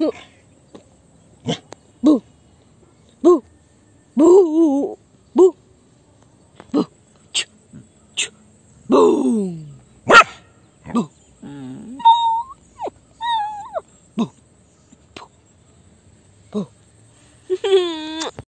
bu bu bu bu bu Ch. Ch. bu Boo. Boo. Boo. Boo.